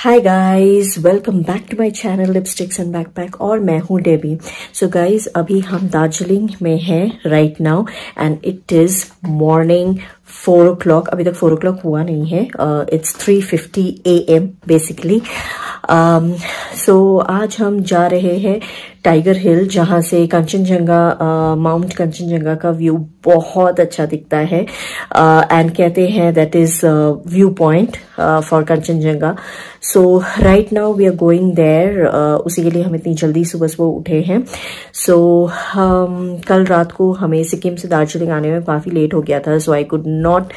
Hi guys welcome back to my channel lipsticks and backpack और मैं हूँ Debbie so guys अभी हम दार्जिलिंग में हैं right now and it is morning four o'clock अभी तक फोर ओ क्लॉक हुआ नहीं है। It's three fifty A M basically so आज हम जा रहे हैं टाइगर हिल जहाँ से कंचनजंगा माउंट कंचनजंगा का व्यू बहुत अच्छा दिखता है। एंड uh, कहते हैं that is view point for Kanchenjunga so right now we are going there उसी के लिए हम इतनी जल्दी सुबह सुबह उठे हैं। सो so, um, कल रात को हमें सिक्किम से दार्जिलिंग आने में काफ़ी लेट हो गया था so I could not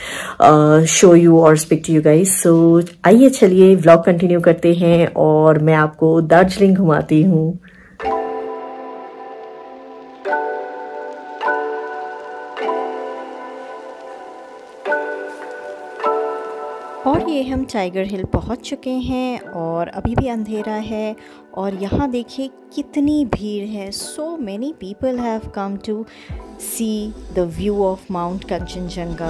show you और speak to you guys so आइए चलिए व्लॉग कंटिन्यू करते हैं और मैं आपको दार्जिलिंग घुमाती हूँ। और ये हम टाइगर हिल पहुँच चुके हैं और अभी भी अंधेरा है और यहाँ देखिए कितनी भीड़ है। So many people have come to see the view of Mount Kanchenjunga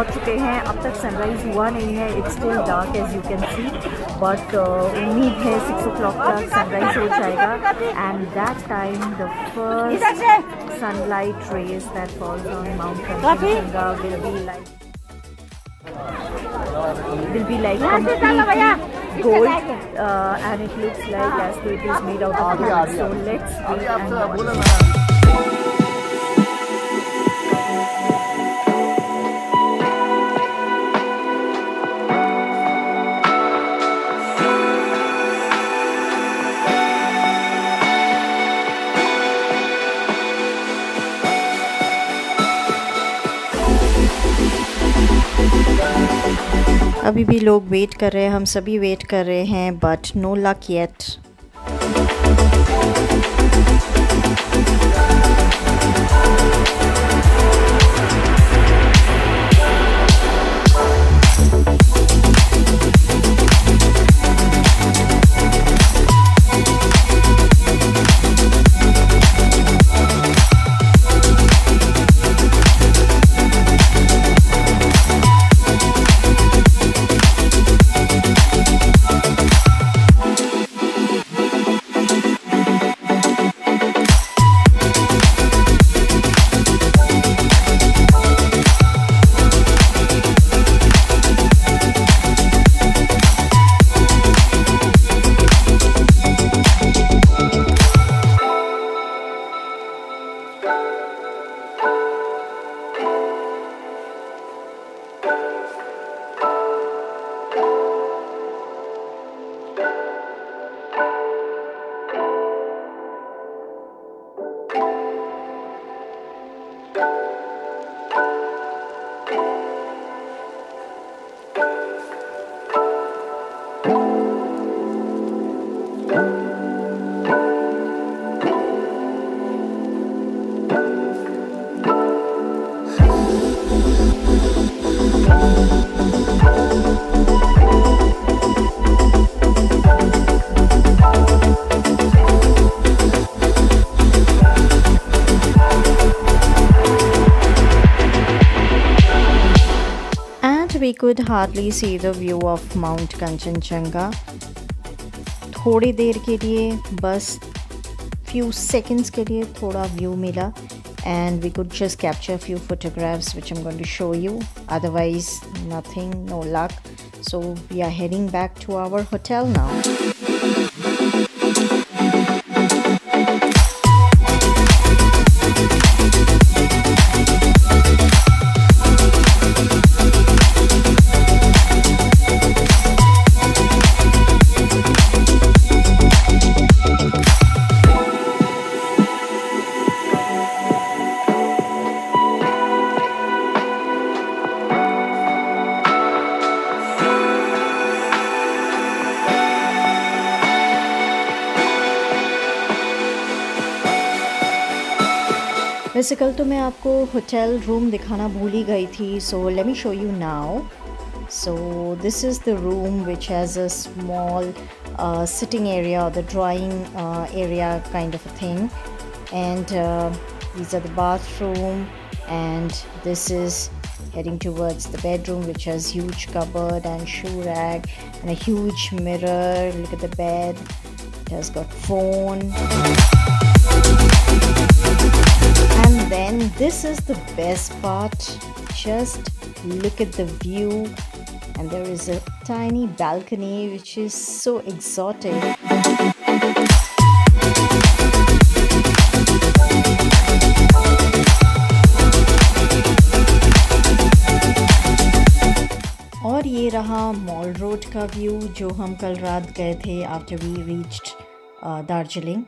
पहुँच चुके हैं। अब तक सनराइज़ हुआ नहीं है। It's still dark as you can see but उम्मीद है सिक्स ओ क्लॉक तक सनराइज हो जाएगा। And that time the first sunlight rays that falls on Mount Kanchenjunga will be like be like completely gold uh, and it looks like as though it is made out of gold so let's wait and watch अभी भी लोग wait कर रहे हैं, हम सभी wait कर रहे हैं but no luck yet could hardly see the view of Mount Kanchenjunga. थोड़ी देर के लिए बस few seconds के लिए थोड़ा view मिला and we could just capture a few photographs which I'm going to show you otherwise nothing no luck so we are heading back to our hotel now physical तो मैं आपको hotel room दिखाना भूल ही गई थी so let me show you now so this is the room which has a small uh, sitting area or the drawing uh, area kind of a thing and uh, these are the bathroom and this is heading towards the bedroom which has huge cupboard and shoe rack and a huge mirror look at the bed it has got phone Then this is the best part just look at the view and there is a tiny balcony which is so exotic और ये रहा mall road का view जो हम कल रात गए थे after we reached Darjeeling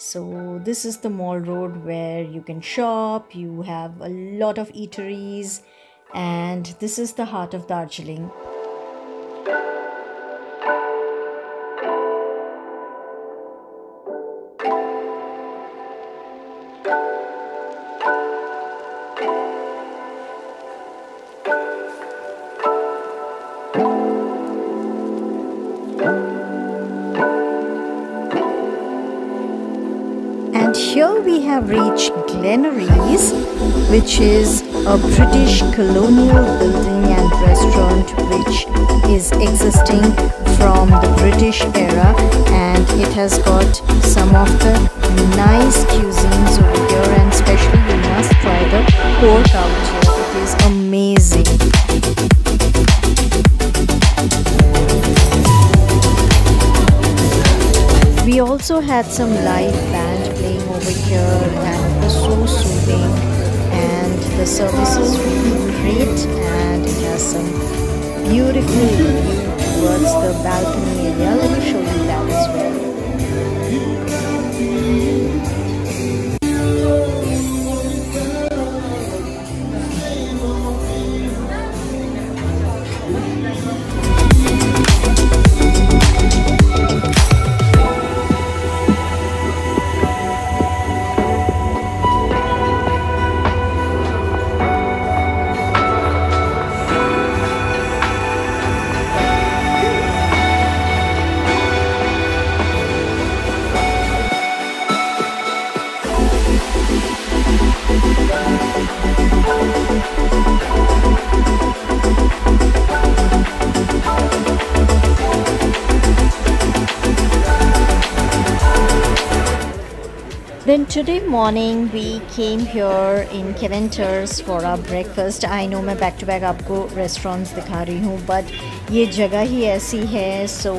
so this is the mall road where you can shop you have a lot of eateries and this is the heart of darjeeling we have reached Glenary's, which is a British colonial building and restaurant which is existing from the British era and it has got some of the nice cuisines over here and especially you must try the pork out here. It is amazing. We also had some live band over here and it was so soothing and the service is really great and it has some beautiful view towards the balcony area. Let me show you that as well. today morning we came here in Keventers for our breakfast. I know मैं back to back आपको restaurants दिखा रही हूँ but ये जगह ही ऐसी है so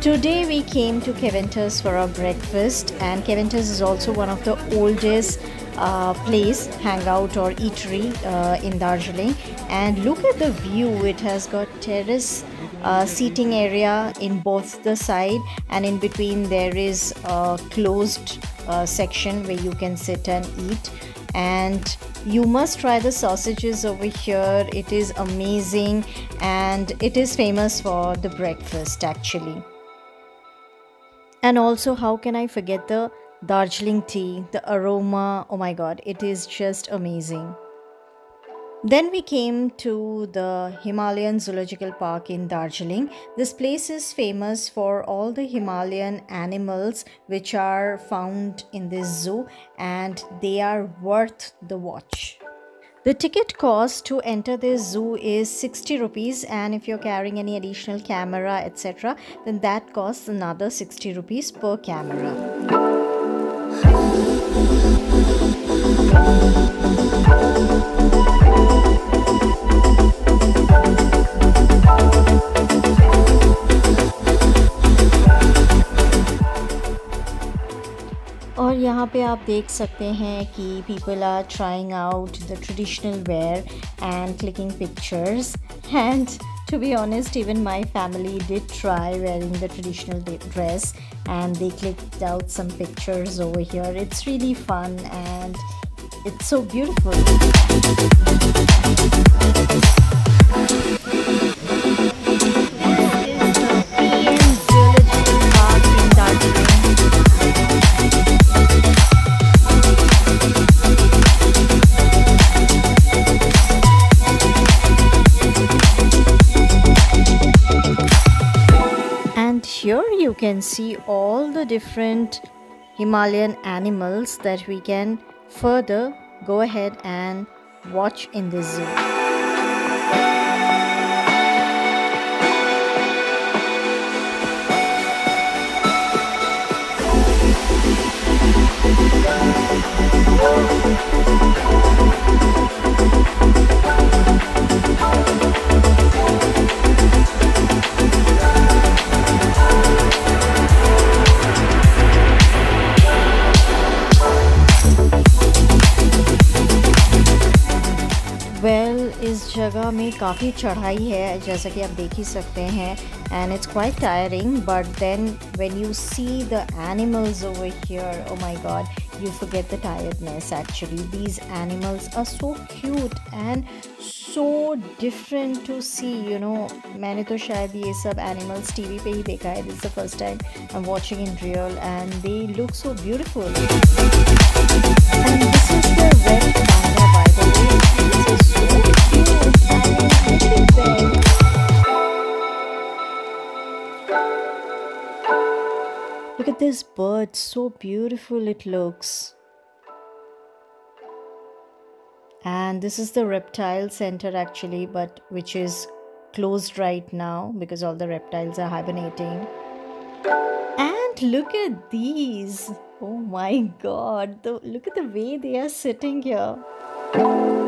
today we came to Keventers for our breakfast and Keventers is also one of the oldest uh, place hangout or eatery uh, in Darjeeling and look at the view it has got terrace uh, seating area in both the side and in between there is a closed uh, section where you can sit and eat. And you must try the sausages over here. It is amazing. And it is famous for the breakfast actually. And also how can i forget the darjeeling tea? The aroma oh my god it is just amazing then we came to the Himalayan Zoological Park in Darjeeling. This place is famous for all the Himalayan animals which are found in this zoo and they are worth the watch. The ticket cost to enter this zoo is 60 rupees and if you're carrying any additional camera etc then that costs another 60 rupees per camera. यहाँ पे आप देख सकते हैं कि people are trying out the traditional wear and clicking pictures and to be honest even my family did try wearing the traditional de- dress and they clicked out some pictures over here it's really fun and it's so beautiful Can see all the different Himalayan animals that we can further go ahead and watch in the zoo. इस area में काफ़ी चढ़ाई है, जैसा कि आप देख ही सकते हैं and it's quite tiring but then when you see the animals over here oh my god you forget the tiredness actually these animals are so cute and so different to see you know मैंने तो शायद ये सब animals TV पर ही देखा है this the first time I am watching in real and they look so beautiful and this is the red Look at this bird, so beautiful it looks. And this is the reptile center actually, but which is closed right now because all the reptiles are hibernating. And look at these. Oh my god, the, look at the way they are sitting here. Oh,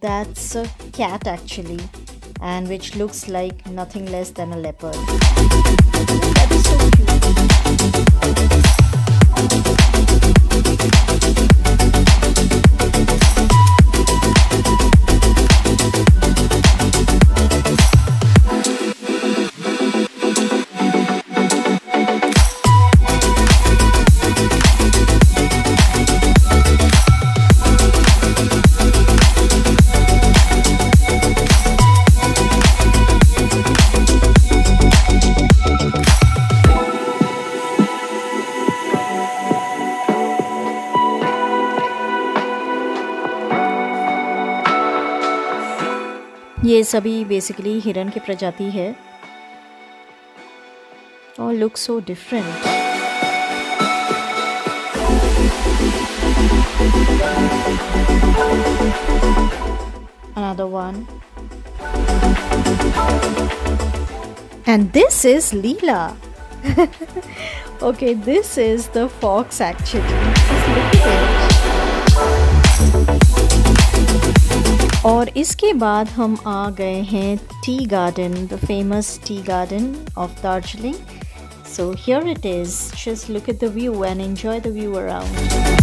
that's a cat actually and which looks like nothing less than a leopard. सभी basically हिरन की प्रजाति है। और look so different another one and this is Leela okay this is the fox actually और इसके बाद हम आ गए हैं tea garden the famous tea garden of Darjeeling so here it is just look at the view and enjoy the view around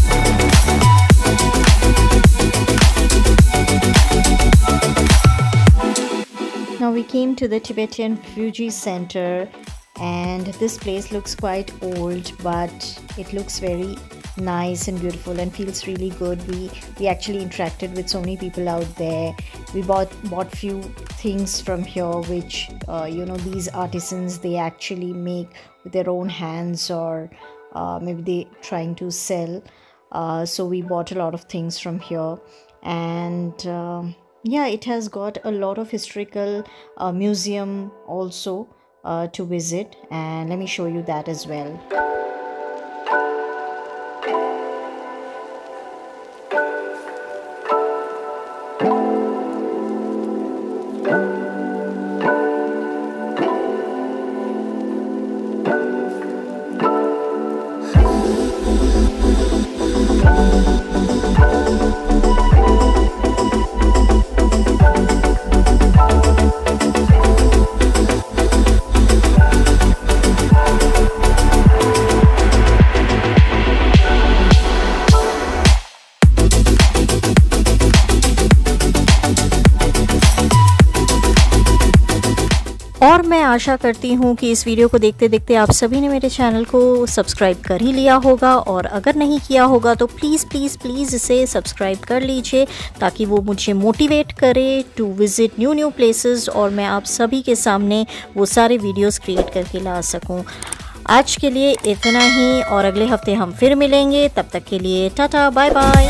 Now we came to the Tibetan Refugee Center and this place looks quite old but it looks very nice and beautiful and feels really good. We we actually interacted with so many people out there. We bought bought few things from here which uh, you know these artisans they actually make with their own hands or uh, maybe they trying to sell. Uh, so we bought a lot of things from here. And um, yeah it has got a lot of historical uh, museum also uh, to visit. And let me show you that as well मैं आशा करती हूँ कि इस video को देखते देखते आप सभी ने मेरे चैनल को सब्सक्राइब कर ही लिया होगा और अगर नहीं किया होगा तो प्लीज़ प्लीज़ प्लीज़ इसे सब्सक्राइब कर लीजिए ताकि वो मुझे मोटिवेट करे to visit new new places और मैं आप सभी के सामने वो सारे वीडियोस क्रिएट करके ला सकूँ। आज के लिए इतना ही और अगले हफ़्ते हम फिर मिलेंगे। तब तक के लिए टाटा बाय बाय